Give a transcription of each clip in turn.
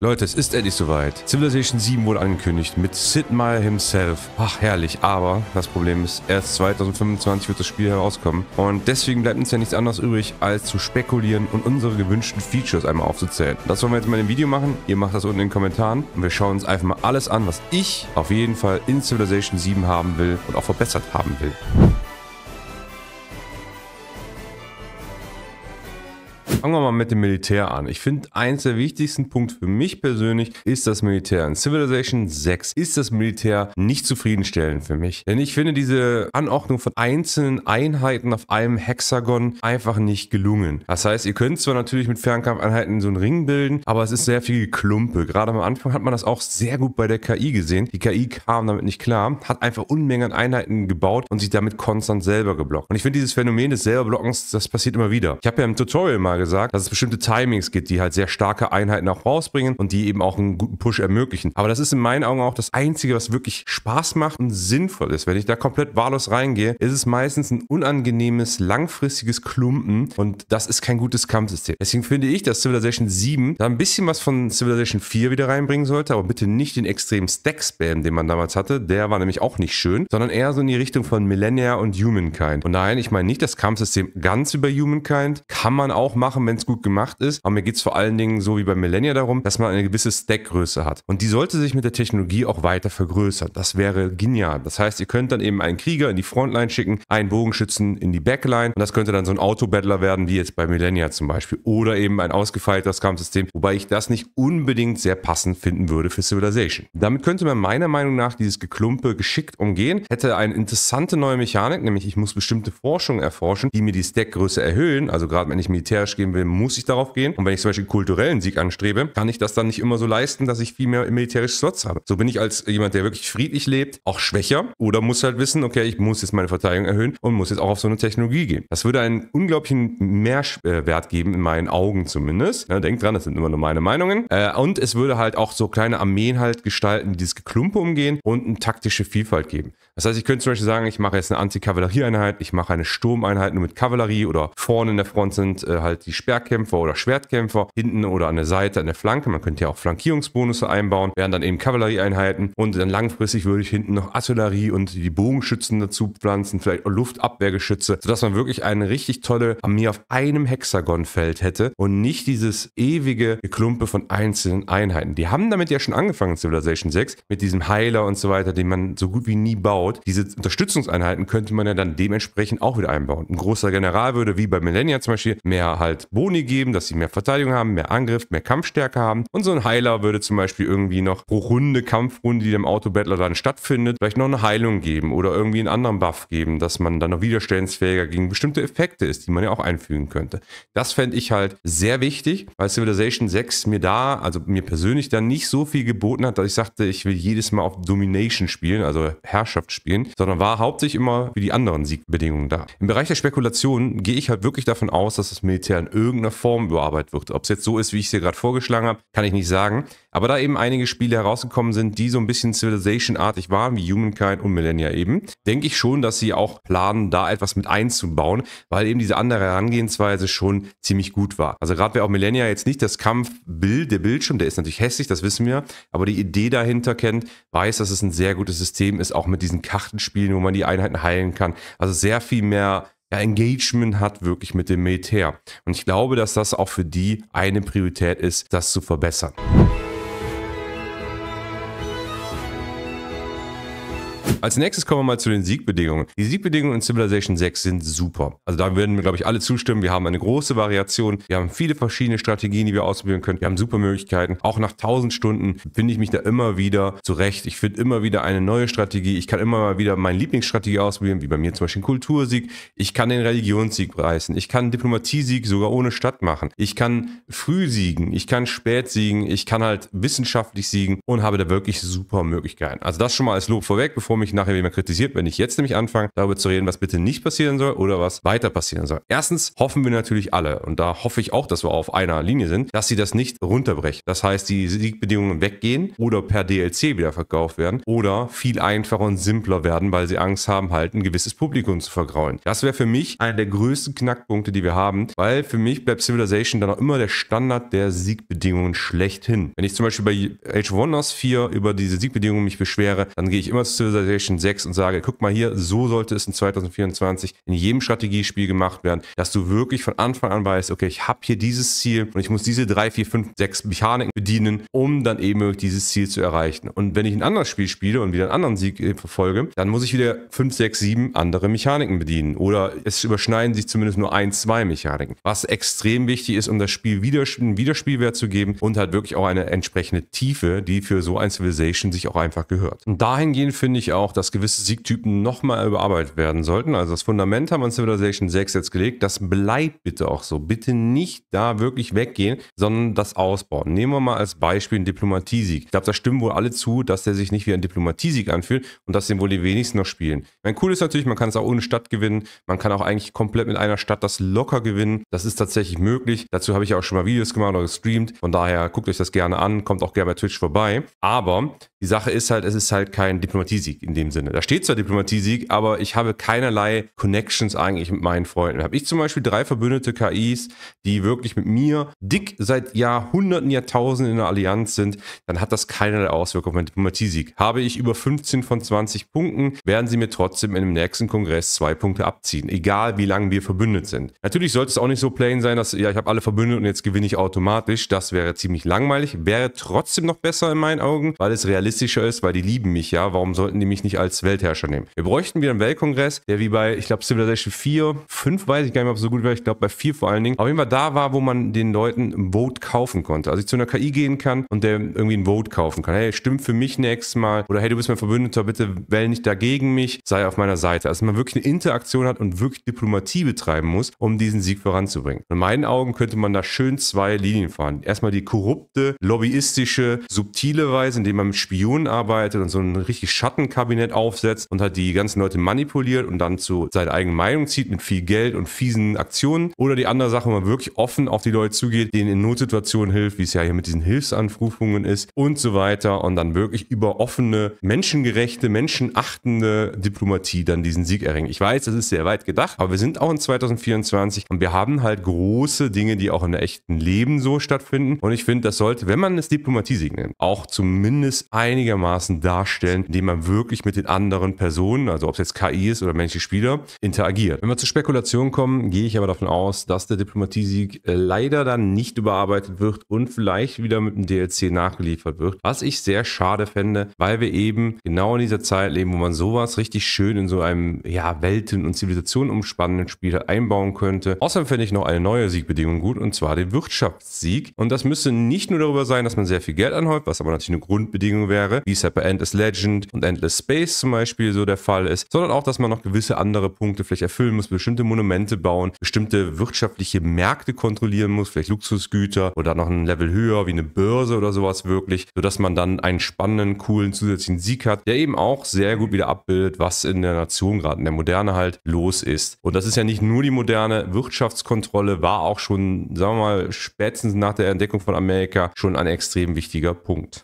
Leute, es ist endlich soweit. Civilization 7 wurde angekündigt mit Sid Meier himself. Ach, herrlich. Aber das Problem ist, erst 2025 wird das Spiel herauskommen. Und deswegen bleibt uns ja nichts anderes übrig, als zu spekulieren und unsere gewünschten Features einmal aufzuzählen. Das wollen wir jetzt mal im Video machen. Ihr macht das unten in den Kommentaren. Und wir schauen uns einfach mal alles an, was ich auf jeden Fall in Civilization 7 haben will und auch verbessert haben will. Fangen wir mal mit dem Militär an. Ich finde, eins der wichtigsten Punkte für mich persönlich ist das Militär. In Civilization 6 ist das Militär nicht zufriedenstellend für mich. Denn ich finde diese Anordnung von einzelnen Einheiten auf einem Hexagon einfach nicht gelungen. Das heißt, ihr könnt zwar natürlich mit Fernkampfeinheiten so einen Ring bilden, aber es ist sehr viel Klumpe. Gerade am Anfang hat man das auch sehr gut bei der KI gesehen. Die KI kam damit nicht klar, hat einfach Unmengen an Einheiten gebaut und sich damit konstant selber geblockt. Und ich finde dieses Phänomen des Selberblockens, das passiert immer wieder. Ich habe ja im Tutorial mal gesagt, gesagt, dass es bestimmte Timings gibt, die halt sehr starke Einheiten auch rausbringen und die eben auch einen guten Push ermöglichen. Aber das ist in meinen Augen auch das Einzige, was wirklich Spaß macht und sinnvoll ist. Wenn ich da komplett wahllos reingehe, ist es meistens ein unangenehmes, langfristiges Klumpen und das ist kein gutes Kampfsystem. Deswegen finde ich, dass Civilization 7 da ein bisschen was von Civilization 4 wieder reinbringen sollte, aber bitte nicht den extremen Stack-Spam, den man damals hatte. Der war nämlich auch nicht schön, sondern eher so in die Richtung von Millennia und Humankind. Und nein, ich meine nicht das Kampfsystem ganz über Humankind. Kann man auch machen, machen, wenn es gut gemacht ist. Aber mir geht es vor allen Dingen so wie bei Millennia darum, dass man eine gewisse Stackgröße hat. Und die sollte sich mit der Technologie auch weiter vergrößern. Das wäre genial. Das heißt, ihr könnt dann eben einen Krieger in die Frontline schicken, einen Bogenschützen in die Backline. Und das könnte dann so ein Autobattler werden, wie jetzt bei Millennia zum Beispiel. Oder eben ein ausgefeiltes Kampfsystem, wobei ich das nicht unbedingt sehr passend finden würde für Civilization. Damit könnte man meiner Meinung nach dieses Geklumpe geschickt umgehen, hätte eine interessante neue Mechanik, nämlich ich muss bestimmte Forschungen erforschen, die mir die Stackgröße erhöhen. Also gerade wenn ich militärisch gehen will, muss ich darauf gehen. Und wenn ich zum Beispiel kulturellen Sieg anstrebe, kann ich das dann nicht immer so leisten, dass ich viel mehr militärische Slots habe. So bin ich als jemand, der wirklich friedlich lebt, auch schwächer oder muss halt wissen, okay, ich muss jetzt meine Verteidigung erhöhen und muss jetzt auch auf so eine Technologie gehen. Das würde einen unglaublichen Mehrwert geben, in meinen Augen zumindest. Ja, denkt dran, das sind immer nur meine Meinungen. Äh, und es würde halt auch so kleine Armeen halt gestalten, die dieses Geklumpe umgehen und eine taktische Vielfalt geben. Das heißt, ich könnte zum Beispiel sagen, ich mache jetzt eine Antikavallerieeinheit, ich mache eine Sturmeinheit nur mit Kavallerie oder vorne in der Front sind äh, halt die Sperrkämpfer oder Schwertkämpfer, hinten oder an der Seite, an der Flanke. Man könnte ja auch Flankierungsbonusse einbauen, wären dann eben Kavallerieeinheiten und dann langfristig würde ich hinten noch Artillerie und die Bogenschützen dazu pflanzen, vielleicht auch Luftabwehrgeschütze, sodass man wirklich eine richtig tolle Armee auf einem Hexagonfeld hätte und nicht dieses ewige Klumpe von einzelnen Einheiten. Die haben damit ja schon angefangen in Civilization 6 mit diesem Heiler und so weiter, den man so gut wie nie baut. Diese Unterstützungseinheiten könnte man ja dann dementsprechend auch wieder einbauen. Ein großer General würde wie bei Millennia zum Beispiel mehr halt Boni geben, dass sie mehr Verteidigung haben, mehr Angriff, mehr Kampfstärke haben. Und so ein Heiler würde zum Beispiel irgendwie noch pro Runde, Kampfrunde, die dem Autobattler dann stattfindet, vielleicht noch eine Heilung geben oder irgendwie einen anderen Buff geben, dass man dann noch widerstandsfähiger gegen bestimmte Effekte ist, die man ja auch einfügen könnte. Das fände ich halt sehr wichtig, weil Civilization 6 mir da, also mir persönlich dann nicht so viel geboten hat, dass ich sagte, ich will jedes Mal auf Domination spielen, also Herrschaft spielen, sondern war hauptsächlich immer wie die anderen Siegbedingungen da. Im Bereich der Spekulation gehe ich halt wirklich davon aus, dass das Militär in irgendeiner Form überarbeitet wird. Ob es jetzt so ist, wie ich es dir gerade vorgeschlagen habe, kann ich nicht sagen. Aber da eben einige Spiele herausgekommen sind, die so ein bisschen Civilization-artig waren, wie Humankind und Millennia eben, denke ich schon, dass sie auch planen, da etwas mit einzubauen, weil eben diese andere Herangehensweise schon ziemlich gut war. Also gerade wer auch Millennia jetzt nicht das Kampfbild, der Bildschirm, der ist natürlich hässlich, das wissen wir, aber die Idee dahinter kennt, weiß, dass es ein sehr gutes System ist, auch mit diesen Kartenspielen, wo man die Einheiten heilen kann. Also sehr viel mehr ja, Engagement hat wirklich mit dem Militär. Und ich glaube, dass das auch für die eine Priorität ist, das zu verbessern. Als nächstes kommen wir mal zu den Siegbedingungen. Die Siegbedingungen in Civilization 6 sind super. Also da würden wir, glaube ich, alle zustimmen. Wir haben eine große Variation. Wir haben viele verschiedene Strategien, die wir ausprobieren können. Wir haben super Möglichkeiten. Auch nach 1000 Stunden finde ich mich da immer wieder zurecht. Ich finde immer wieder eine neue Strategie. Ich kann immer mal wieder meine Lieblingsstrategie ausprobieren, wie bei mir zum Beispiel Kultursieg. Ich kann den Religionssieg reißen. Ich kann Diplomatiesieg sogar ohne Stadt machen. Ich kann früh siegen. Ich kann spät siegen. Ich kann halt wissenschaftlich siegen und habe da wirklich super Möglichkeiten. Also das schon mal als Lob vorweg, bevor mich mich nachher jemand kritisiert, wenn ich jetzt nämlich anfange, darüber zu reden, was bitte nicht passieren soll oder was weiter passieren soll. Erstens hoffen wir natürlich alle, und da hoffe ich auch, dass wir auf einer Linie sind, dass sie das nicht runterbrechen. Das heißt, die Siegbedingungen weggehen oder per DLC wieder verkauft werden oder viel einfacher und simpler werden, weil sie Angst haben, halt ein gewisses Publikum zu vergraulen. Das wäre für mich einer der größten Knackpunkte, die wir haben, weil für mich bleibt Civilization dann auch immer der Standard der Siegbedingungen schlechthin. Wenn ich zum Beispiel bei Age of Wonders 4 über diese Siegbedingungen mich beschwere, dann gehe ich immer zu Civilization 6 und sage, guck mal hier, so sollte es in 2024 in jedem Strategiespiel gemacht werden, dass du wirklich von Anfang an weißt, okay, ich habe hier dieses Ziel und ich muss diese 3, 4, 5, 6 Mechaniken bedienen, um dann eben dieses Ziel zu erreichen. Und wenn ich ein anderes Spiel spiele und wieder einen anderen Sieg äh, verfolge, dann muss ich wieder 5, 6, 7 andere Mechaniken bedienen. Oder es überschneiden sich zumindest nur ein, zwei Mechaniken. Was extrem wichtig ist, um das Spiel wieder, einen Wiederspielwert zu geben und halt wirklich auch eine entsprechende Tiefe, die für so ein Civilization sich auch einfach gehört. Und dahingehend finde ich auch, dass gewisse Siegtypen nochmal überarbeitet werden sollten. Also das Fundament haben wir in Civilization 6 jetzt gelegt. Das bleibt bitte auch so. Bitte nicht da wirklich weggehen, sondern das ausbauen. Nehmen wir mal als Beispiel einen Diplomatiesieg. Ich glaube, da stimmen wohl alle zu, dass der sich nicht wie ein Diplomatiesieg anfühlt und dass den wohl die wenigsten noch spielen. Mein cool ist natürlich, man kann es auch ohne Stadt gewinnen. Man kann auch eigentlich komplett mit einer Stadt das locker gewinnen. Das ist tatsächlich möglich. Dazu habe ich auch schon mal Videos gemacht oder gestreamt. Von daher guckt euch das gerne an, kommt auch gerne bei Twitch vorbei. Aber die Sache ist halt, es ist halt kein Diplomatiesieg in dem Sinne. Da steht zwar Diplomatiesieg, aber ich habe keinerlei Connections eigentlich mit meinen Freunden. Habe ich zum Beispiel drei verbündete KIs, die wirklich mit mir dick seit Jahrhunderten, Jahrtausenden in der Allianz sind, dann hat das keinerlei Auswirkungen auf meinen Diplomatiesieg. Habe ich über 15 von 20 Punkten, werden sie mir trotzdem in dem nächsten Kongress zwei Punkte abziehen, egal wie lange wir verbündet sind. Natürlich sollte es auch nicht so plain sein, dass ja, ich habe alle verbündet und jetzt gewinne ich automatisch. Das wäre ziemlich langweilig, wäre trotzdem noch besser in meinen Augen, weil es realistisch realistischer ist, weil die lieben mich ja. Warum sollten die mich nicht als Weltherrscher nehmen? Wir bräuchten wieder einen Weltkongress, der wie bei, ich glaube, Civilization 4, 5 weiß ich gar nicht mehr, ob es so gut wäre. Ich glaube, bei 4 vor allen Dingen. Auf jeden Fall da war, wo man den Leuten ein Vote kaufen konnte. Also ich zu einer KI gehen kann und der irgendwie ein Vote kaufen kann. Hey, stimmt für mich nächstes Mal. Oder hey, du bist mein Verbündeter, bitte wähl nicht dagegen mich, sei auf meiner Seite. Also man wirklich eine Interaktion hat und wirklich Diplomatie betreiben muss, um diesen Sieg voranzubringen. In meinen Augen könnte man da schön zwei Linien fahren. Erstmal die korrupte, lobbyistische, subtile Weise, indem man mit Spionen arbeitet und so ein richtig Schattenkabinett aufsetzt und halt die ganzen Leute manipuliert und dann zu seiner eigenen Meinung zieht mit viel Geld und fiesen Aktionen. Oder die andere Sache, wo man wirklich offen auf die Leute zugeht, denen in Notsituationen hilft, wie es ja hier mit diesen Hilfsanrufungen ist und so weiter und dann wirklich über offene, menschengerechte, menschenachtende Diplomatie dann diesen Sieg erringen. Ich weiß, das ist sehr weit gedacht, aber wir sind auch in 2024 und wir haben halt große Dinge, die auch in der echten Leben so stattfinden. Und ich finde, das sollte, wenn man es Diplomatie-Sieg nennt, auch zumindest ein einigermaßen darstellen, indem man wirklich mit den anderen Personen, also ob es jetzt KI ist oder menschliche Spieler, interagiert. Wenn wir zur Spekulation kommen, gehe ich aber davon aus, dass der Diplomatiesieg äh, leider dann nicht überarbeitet wird und vielleicht wieder mit einem DLC nachgeliefert wird, was ich sehr schade fände, weil wir eben genau in dieser Zeit leben, wo man sowas richtig schön in so einem ja, Welten- und Zivilisationen umspannenden Spiel halt einbauen könnte. Außerdem fände ich noch eine neue Siegbedingung gut und zwar den Wirtschaftssieg. Und das müsste nicht nur darüber sein, dass man sehr viel Geld anhäuft, was aber natürlich eine Grundbedingung wäre, wie es ja bei Endless Legend und Endless Space zum Beispiel so der Fall ist, sondern auch, dass man noch gewisse andere Punkte vielleicht erfüllen muss, bestimmte Monumente bauen, bestimmte wirtschaftliche Märkte kontrollieren muss, vielleicht Luxusgüter oder noch ein Level höher wie eine Börse oder sowas wirklich, sodass man dann einen spannenden, coolen zusätzlichen Sieg hat, der eben auch sehr gut wieder abbildet, was in der Nation gerade in der Moderne halt los ist. Und das ist ja nicht nur die moderne Wirtschaftskontrolle, war auch schon, sagen wir mal, spätestens nach der Entdeckung von Amerika schon ein extrem wichtiger Punkt.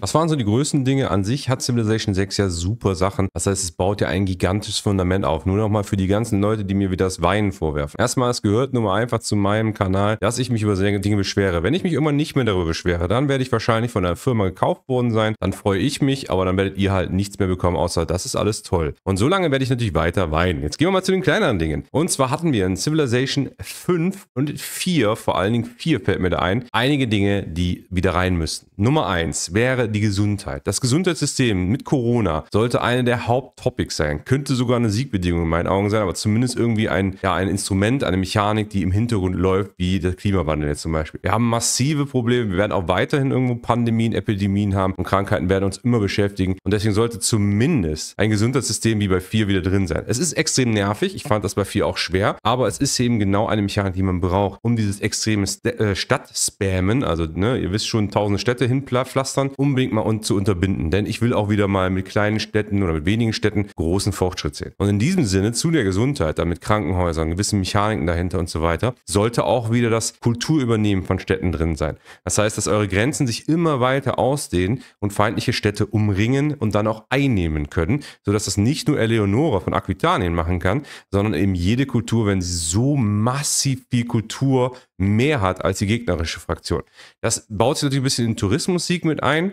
Was waren so die größten Dinge? An sich hat Civilization 6 ja super Sachen. Das heißt, es baut ja ein gigantisches Fundament auf. Nur nochmal für die ganzen Leute, die mir wieder das Weinen vorwerfen. Erstmal, es gehört nur mal einfach zu meinem Kanal, dass ich mich über sehr Dinge beschwere. Wenn ich mich immer nicht mehr darüber beschwere, dann werde ich wahrscheinlich von einer Firma gekauft worden sein. Dann freue ich mich, aber dann werdet ihr halt nichts mehr bekommen, außer das ist alles toll. Und so lange werde ich natürlich weiter weinen. Jetzt gehen wir mal zu den kleineren Dingen. Und zwar hatten wir in Civilization 5 und 4, vor allen Dingen 4 fällt mir da ein, einige Dinge, die wieder rein müssten. Nummer 1 wäre die Gesundheit. Das Gesundheitssystem mit Corona sollte eine der Haupttopics sein. Könnte sogar eine Siegbedingung in meinen Augen sein, aber zumindest irgendwie ein, ja, ein Instrument, eine Mechanik, die im Hintergrund läuft, wie der Klimawandel jetzt zum Beispiel. Wir haben massive Probleme. Wir werden auch weiterhin irgendwo Pandemien, Epidemien haben und Krankheiten werden uns immer beschäftigen. Und deswegen sollte zumindest ein Gesundheitssystem wie bei 4 wieder drin sein. Es ist extrem nervig. Ich fand das bei 4 auch schwer, aber es ist eben genau eine Mechanik, die man braucht, um dieses extreme äh, Stadt-Spammen, also ne, ihr wisst schon, tausende Städte hinpflastern, unbedingt mal un zu unterbinden. Denn ich will auch wieder mal mit kleinen Städten oder mit wenigen Städten großen Fortschritt sehen. Und in diesem Sinne, zu der Gesundheit, dann mit Krankenhäusern, gewissen Mechaniken dahinter und so weiter, sollte auch wieder das Kulturübernehmen von Städten drin sein. Das heißt, dass eure Grenzen sich immer weiter ausdehnen und feindliche Städte umringen und dann auch einnehmen können, sodass das nicht nur Eleonora von Aquitanien machen kann, sondern eben jede Kultur, wenn sie so massiv viel Kultur mehr hat als die gegnerische Fraktion. Das baut sich natürlich ein bisschen in den Tourismus-Sieg mit ein,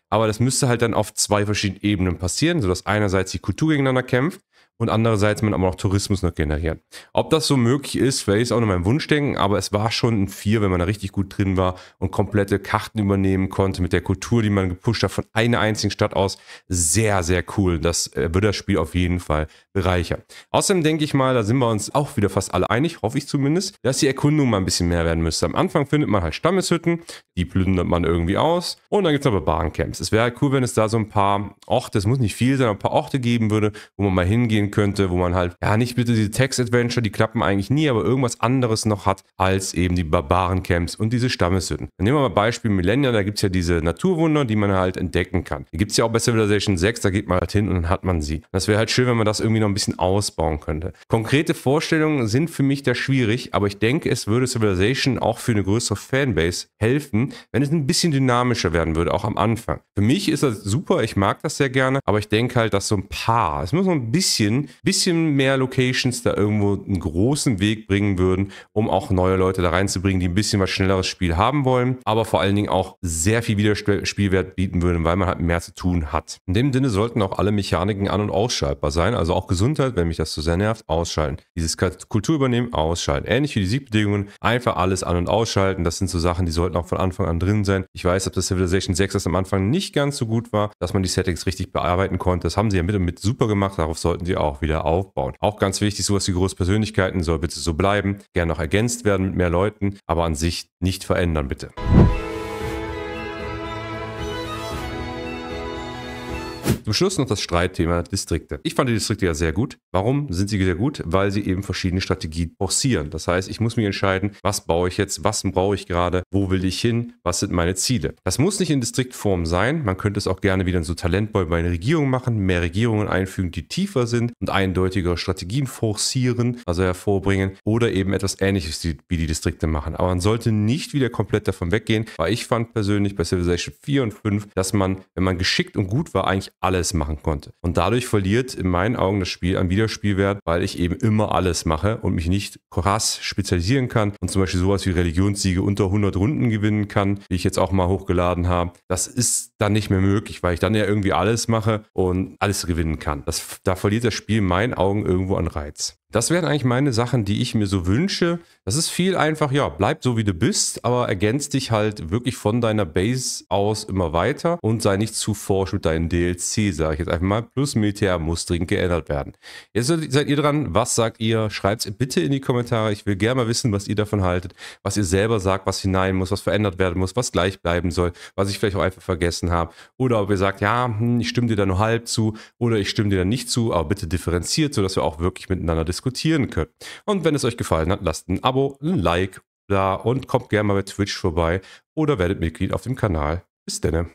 aber das müsste halt dann auf zwei verschiedenen Ebenen passieren, sodass einerseits die Kultur gegeneinander kämpft und andererseits man aber noch Tourismus noch generieren. Ob das so möglich ist, vielleicht ist auch nur mein Wunschdenken, aber es war schon ein Vier, wenn man da richtig gut drin war und komplette Karten übernehmen konnte mit der Kultur, die man gepusht hat von einer einzigen Stadt aus. Sehr, sehr cool. Das äh, wird das Spiel auf jeden Fall bereichern. Außerdem denke ich mal, da sind wir uns auch wieder fast alle einig, hoffe ich zumindest, dass die Erkundung mal ein bisschen mehr werden müsste. Am Anfang findet man halt Stammeshütten, die plündert man irgendwie aus und dann gibt es aber Bahncamps. Es wäre halt cool, wenn es da so ein paar Orte, es muss nicht viel sein, ein paar Orte geben würde, wo man mal hingehen könnte, wo man halt, ja, nicht bitte diese Text-Adventure, die klappen eigentlich nie, aber irgendwas anderes noch hat, als eben die Barbaren-Camps und diese Stammeshütten. Dann nehmen wir mal Beispiel Millennia, da gibt es ja diese Naturwunder, die man halt entdecken kann. Die gibt es ja auch bei Civilization 6, da geht man halt hin und dann hat man sie. Das wäre halt schön, wenn man das irgendwie noch ein bisschen ausbauen könnte. Konkrete Vorstellungen sind für mich da schwierig, aber ich denke, es würde Civilization auch für eine größere Fanbase helfen, wenn es ein bisschen dynamischer werden würde, auch am Anfang. Für mich ist das super, ich mag das sehr gerne, aber ich denke halt, dass so ein paar, es muss noch ein bisschen bisschen, mehr Locations da irgendwo einen großen Weg bringen würden, um auch neue Leute da reinzubringen, die ein bisschen was schnelleres Spiel haben wollen, aber vor allen Dingen auch sehr viel Wiederspielwert bieten würden, weil man halt mehr zu tun hat. In dem Sinne sollten auch alle Mechaniken an- und ausschaltbar sein, also auch Gesundheit, wenn mich das zu so sehr nervt, ausschalten. Dieses Kultur übernehmen, ausschalten. Ähnlich wie die Siegbedingungen, einfach alles an- und ausschalten. Das sind so Sachen, die sollten auch von Anfang an drin sein. Ich weiß, dass das Civilization 6 das am Anfang nicht ganz so gut war, dass man die Settings richtig bearbeiten konnte. Das haben sie ja mit und mit super gemacht. Darauf sollten sie auch auch wieder aufbauen. Auch ganz wichtig, sowas wie Großpersönlichkeiten soll bitte so bleiben, gerne noch ergänzt werden mit mehr Leuten, aber an sich nicht verändern bitte. Zum Schluss noch das Streitthema Distrikte. Ich fand die Distrikte ja sehr gut. Warum sind sie sehr gut? Weil sie eben verschiedene Strategien forcieren. Das heißt, ich muss mich entscheiden, was baue ich jetzt, was brauche ich gerade, wo will ich hin, was sind meine Ziele. Das muss nicht in Distriktform sein. Man könnte es auch gerne wieder in so Talentboy bei einer Regierung machen, mehr Regierungen einfügen, die tiefer sind und eindeutigere Strategien forcieren, also hervorbringen oder eben etwas ähnliches wie die Distrikte machen. Aber man sollte nicht wieder komplett davon weggehen, weil ich fand persönlich bei Civilization 4 und 5, dass man, wenn man geschickt und gut war, eigentlich alles alles machen konnte. Und dadurch verliert in meinen Augen das Spiel an Wiederspielwert, weil ich eben immer alles mache und mich nicht krass spezialisieren kann und zum Beispiel sowas wie Religionssiege unter 100 Runden gewinnen kann, wie ich jetzt auch mal hochgeladen habe. Das ist dann nicht mehr möglich, weil ich dann ja irgendwie alles mache und alles gewinnen kann. Das, da verliert das Spiel in meinen Augen irgendwo an Reiz. Das wären eigentlich meine Sachen, die ich mir so wünsche. Das ist viel einfach, ja, bleib so wie du bist, aber ergänz dich halt wirklich von deiner Base aus immer weiter und sei nicht zu forsch mit deinen DLC, sage ich jetzt einfach mal. Plus Militär muss dringend geändert werden. Jetzt seid ihr dran. Was sagt ihr? Schreibt es bitte in die Kommentare. Ich will gerne mal wissen, was ihr davon haltet, was ihr selber sagt, was hinein muss, was verändert werden muss, was gleich bleiben soll, was ich vielleicht auch einfach vergessen habe. Oder ob ihr sagt, ja, hm, ich stimme dir da nur halb zu oder ich stimme dir da nicht zu, aber bitte differenziert, sodass wir auch wirklich miteinander diskutieren diskutieren können. Und wenn es euch gefallen hat, lasst ein Abo, ein Like da und kommt gerne mal bei Twitch vorbei oder werdet Mitglied auf dem Kanal. Bis denne.